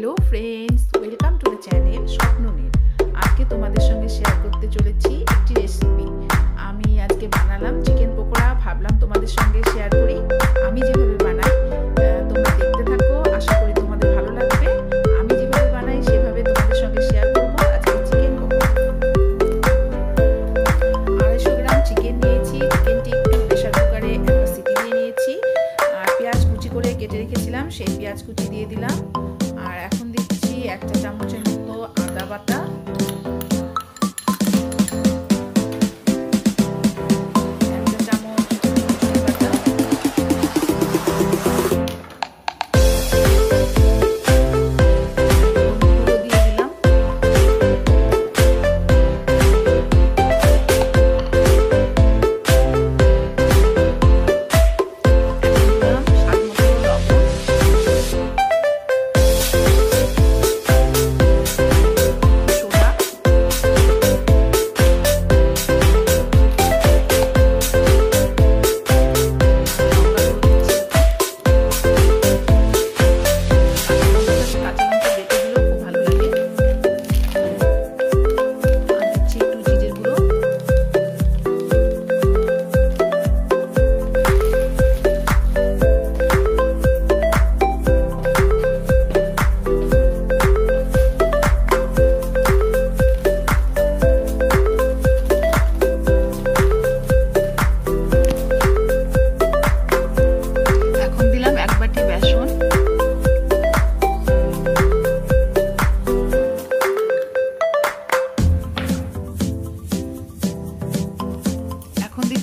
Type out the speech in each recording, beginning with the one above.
Hello friends welcome to the channel Swapnonil আজকে তোমাদের সঙ্গে শেয়ার করতে চলেছি একটি রেসিপি আমি আজকে বানালাম চিকেন পকোড়া। ভাবলাম তোমাদের সঙ্গে শেয়ার করি। আমি যেভাবে বানাই তোমরা দেখতে থাকো। আশা করি তোমাদের ভালো লাগবে। আমি যেভাবে বানাই, সেভাবে তোমাদের সঙ্গে শেয়ার করব আজকে চিকেন পকোড়া। আড়াইশো গ্রাম চিকেন নিয়েছি। চিকেনটি একটু প্রেশার কুকারে একটা সিটি নিয়েছি। আর পেঁয়াজ কুচি করে কেটে রেখেছিলাম। সেই পেঁয়াজ কুচি দিয়ে দিলাম। একটা চামচের মতো আদা বাটা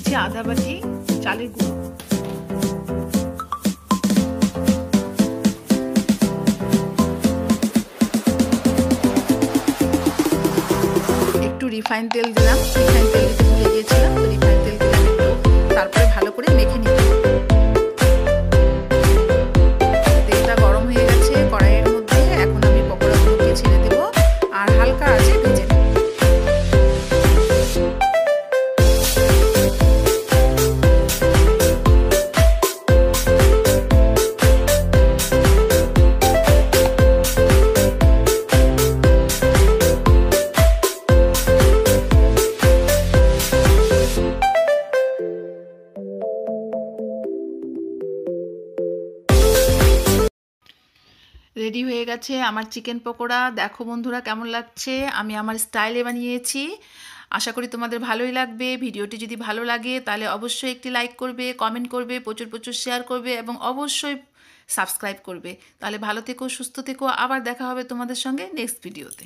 দিচ্ছি আদা বাটি, চালের গুঁড়ো। একটু রিফাইন তেল দিলাম। রিফাইন তেল দিয়েছিলাম। গিয়েছিলাম রিফাইন তেল দিলাম তারপরে ভালো করে মেখে নিতে রেডি হয়ে গেছে আমার চিকেন পকোড়া। দেখো বন্ধুরা কেমন লাগছে? আমি আমার স্টাইলে বানিয়েছি। আশা করি তোমাদের ভালোই লাগবে। ভিডিওটি যদি ভালো লাগে তাহলে অবশ্যই একটি লাইক করবে, কমেন্ট করবে, প্রচুর প্রচুর শেয়ার করবে এবং অবশ্যই সাবস্ক্রাইব করবে। তাহলে ভালো থেকো, সুস্থ থেকো। আবার দেখা হবে তোমাদের সঙ্গে নেক্সট ভিডিওতে